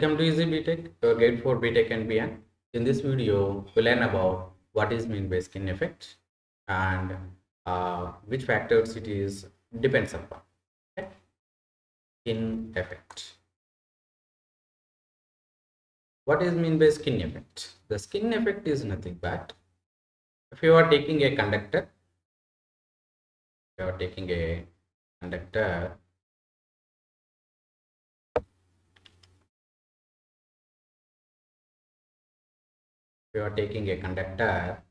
Welcome to Easy BTech, your guide for BTech and beyond. In this video, we'll learn about what is mean by skin effect and uh, which factors it is depends upon. Okay? Skin effect. What is mean by skin effect? The skin effect is nothing but if you are taking a conductor, you are taking a conductor you are taking a conductor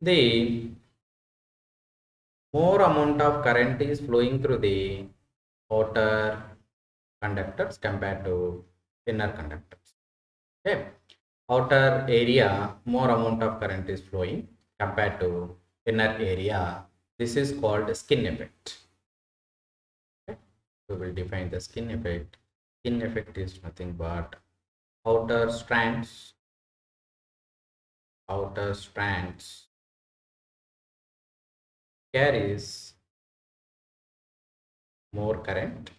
the more amount of current is flowing through the outer conductors compared to inner conductors. Okay? Outer area more amount of current is flowing compared to inner area. This is called skin effect. Okay? We will define the skin effect. Skin effect is nothing but outer strands outer strands carries more current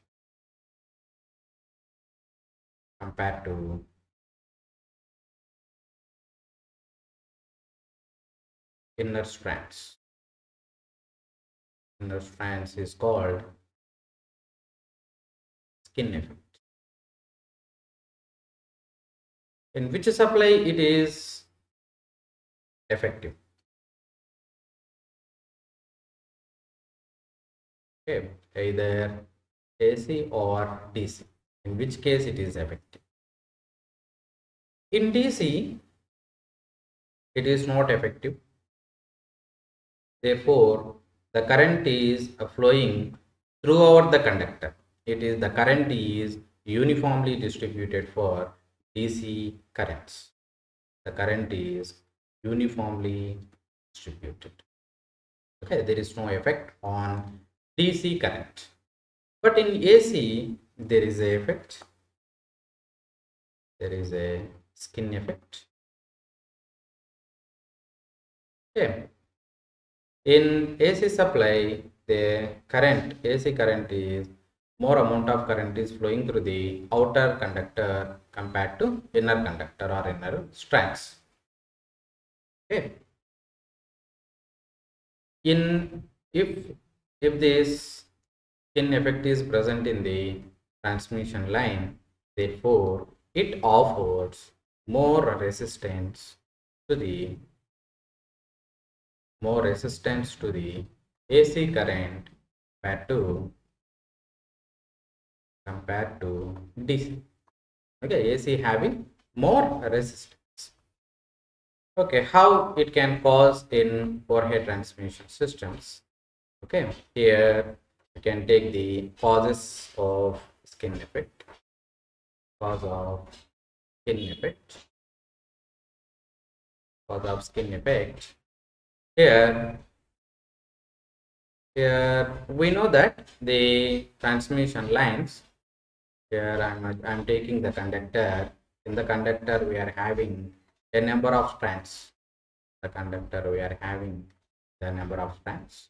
compared to inner strands. Inner strands is called skin effect. In which supply it is effective. Okay, either AC or DC, in which case it is effective. In DC, it is not effective. Therefore, the current is flowing throughout the conductor. It is the current is uniformly distributed for DC currents. The current is uniformly distributed. Okay, there is no effect on DC current. But in AC, there is a effect. There is a skin effect. Okay. In AC supply, the current, AC current is more amount of current is flowing through the outer conductor compared to inner conductor or inner strands. Okay. In if if this skin effect is present in the transmission line, therefore it offers more resistance to the more resistance to the AC current compared to compared to DC. Okay, AC having more resistance. Okay, how it can cause in overhead transmission systems. Okay, here you can take the causes of skin effect, cause of skin effect, cause of skin effect here here we know that the transmission lines here i'm i'm taking the conductor. In the conductor we are having a number of strands. The conductor we are having the number of strands.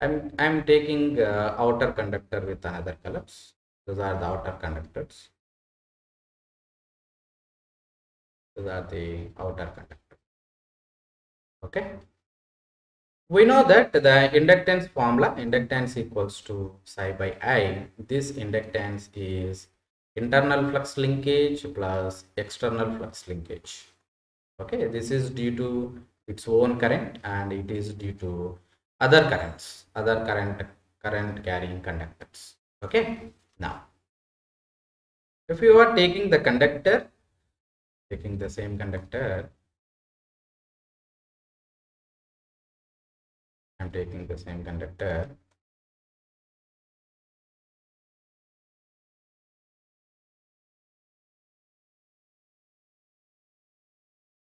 I'm i'm taking uh, outer conductor with another colors. Those are the outer conductors. Those are the outer conductor okay? We know that the inductance formula inductance equals to psi by i. This inductance is internal flux linkage plus external flux linkage. Okay this is due to its own current and it is due to other currents other current current carrying conductors. Okay now if you are taking the conductor taking the same conductor I'm taking the same conductor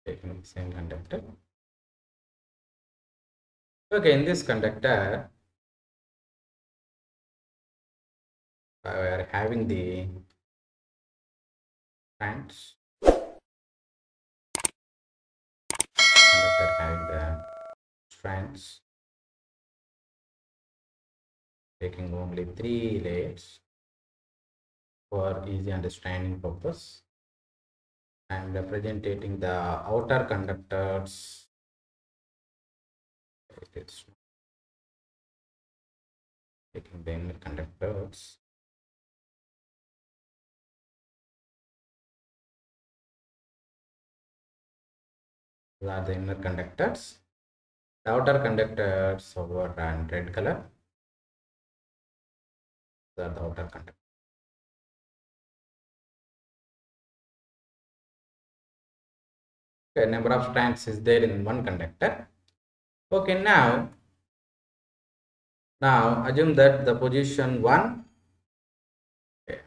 taking the same conductor. Okay in this conductor we are having the strands conductor having the strands. Taking only three layers for easy understanding purpose and representing the outer conductors. It's taking the inner conductors. These are the inner conductors. The outer conductors over and red color. These are the outer conductors okay number of strands is there in one conductor. Okay now now assume that the position one okay,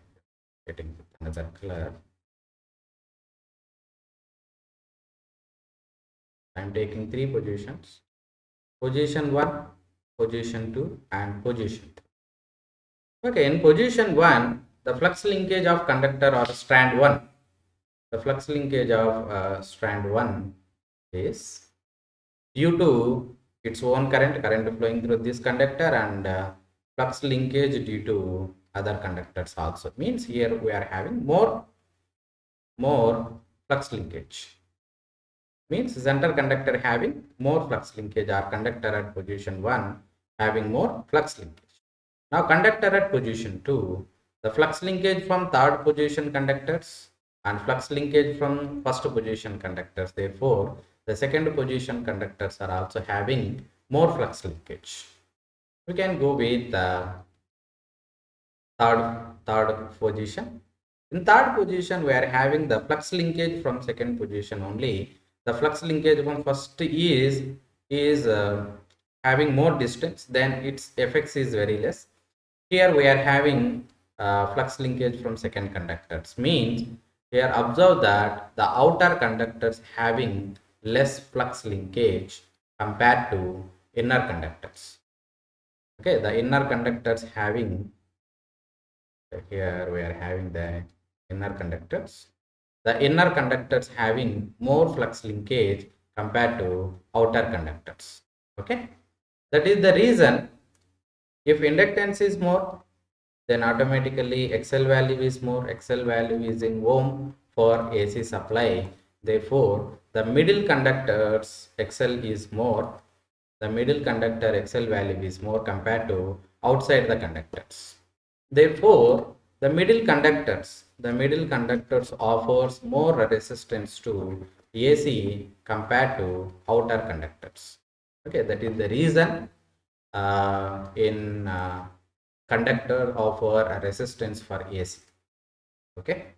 getting another color. I'm taking three positions position one position two and position three. Okay in position one the flux linkage of conductor or strand one the flux linkage of uh, strand 1 is due to its own current current flowing through this conductor and uh, flux linkage due to other conductors also. Means here we are having more more flux linkage. Means center conductor having more flux linkage or conductor at position 1 having more flux linkage. Now conductor at position 2 the flux linkage from third position conductors and flux linkage from first position conductors. Therefore the second position conductors are also having more flux linkage. We can go with the third third position. In third position we are having the flux linkage from second position only. The flux linkage from first is is uh, having more distance then its effects is very less. Here we are having uh, flux linkage from second conductors. Means here observe that the outer conductors having less flux linkage compared to inner conductors. Okay the inner conductors having here we are having the inner conductors. The inner conductors having more flux linkage compared to outer conductors. Okay? That is the reason if inductance is more then automatically XL value is more XL value is in ohm for AC supply. Therefore the middle conductors XL is more the middle conductor XL value is more compared to outside the conductors. Therefore the middle conductors the middle conductors offers more resistance to AC compared to outer conductors. Okay that is the reason uh, in uh, conductor offer a resistance for AC. Okay.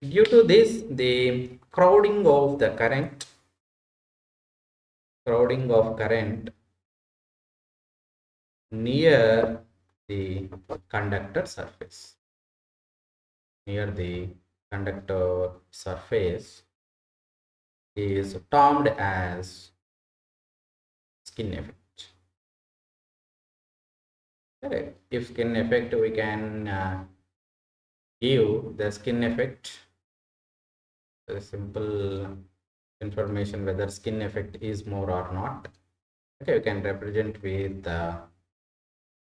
Due to this, the crowding of the current, crowding of current near the conductor surface, near the conductor surface is termed as skin effect. Correct. If skin effect, we can uh, give the skin effect simple information whether skin effect is more or not. Okay, we can represent with the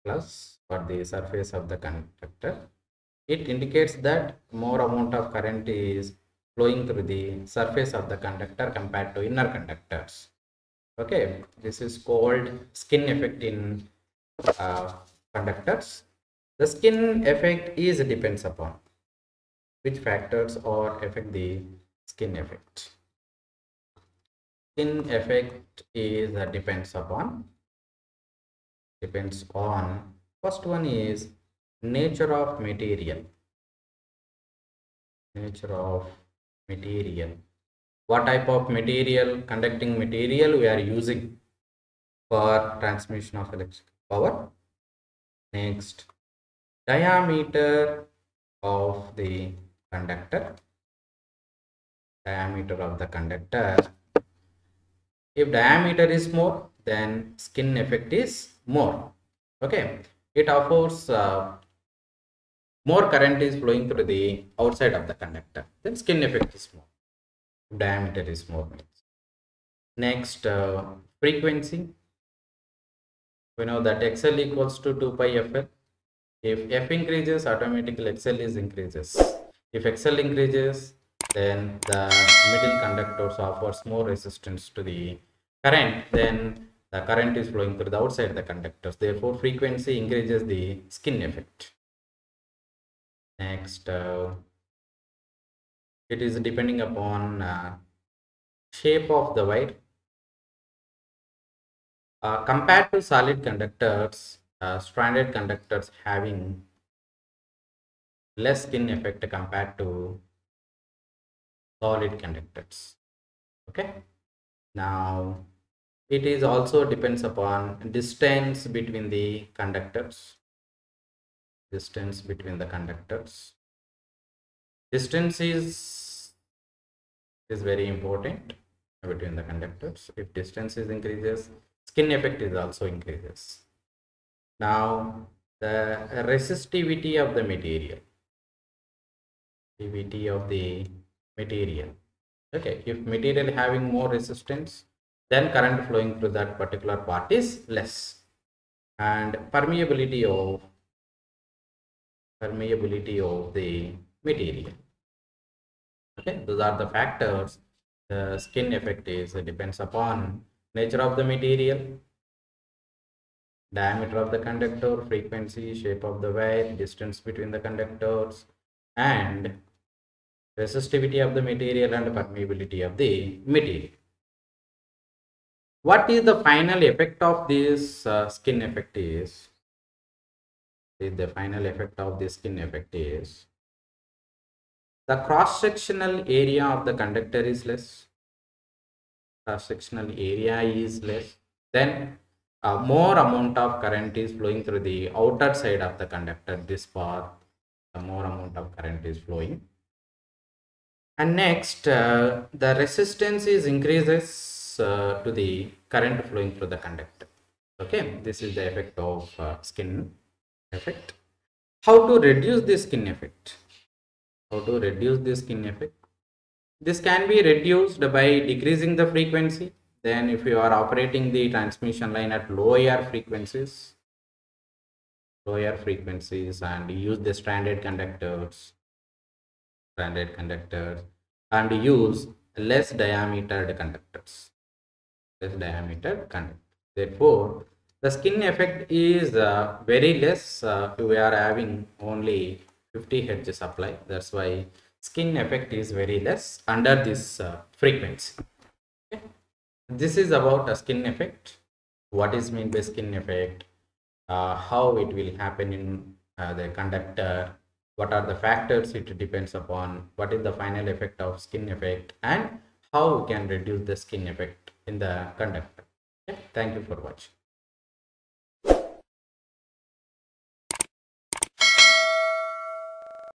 plus for the surface of the conductor. It indicates that more amount of current is flowing through the surface of the conductor compared to inner conductors. Okay, this is called skin effect in uh, conductors. The skin effect is depends upon which factors or affect the skin effect. Skin effect is uh, depends upon depends on first one is nature of material nature of material what type of material conducting material we are using for transmission of electric power next diameter of the conductor. Diameter of the conductor. If diameter is more then skin effect is more. Okay. It offers uh, more current is flowing through the outside of the conductor. Then skin effect is more. Diameter is more. Next uh, frequency we know that xl equals to 2 pi fl if f increases automatically xl is increases. If xl increases then the middle conductors offers more resistance to the current. Then the current is flowing through the outside the conductors. Therefore frequency increases the skin effect. Next uh, it is depending upon uh, shape of the wire uh, compared to solid conductors uh, stranded conductors having less skin effect compared to solid conductors. Okay? Now it is also depends upon distance between the conductors. Distance between the conductors. Distance is is very important between the conductors. If distance is increases skin effect is also increases. Now the resistivity of the material. Resistivity of the material. Okay if material having more resistance then current flowing through that particular part is less. And permeability of permeability of the material. Okay those are the factors. The skin effect is depends upon nature of the material diameter of the conductor frequency shape of the wire distance between the conductors and resistivity of the material and permeability of the material. What is the final effect of this uh, skin effect is, the final effect of this skin effect is the cross-sectional area of the conductor is less cross-sectional area is less then uh, more amount of current is flowing through the outer side of the conductor this path the more amount of current is flowing. And next uh, the resistance is increases uh, to the current flowing through the conductor. Okay this is the effect of uh, skin effect. How to reduce this skin effect? How to reduce this skin effect this can be reduced by decreasing the frequency. Then if you are operating the transmission line at lower frequencies lower frequencies and use the stranded conductors stranded conductors and use less diametered conductors less diameter conductor therefore the skin effect is uh, very less. Uh, we are having only 50 hertz supply. That's why skin effect is very less under this uh, frequency. Okay. this is about a skin effect. What is mean by skin effect? Uh, how it will happen in uh, the conductor? What are the factors it depends upon? What is the final effect of skin effect? And how we can reduce the skin effect in the conductor? Okay? thank you for watching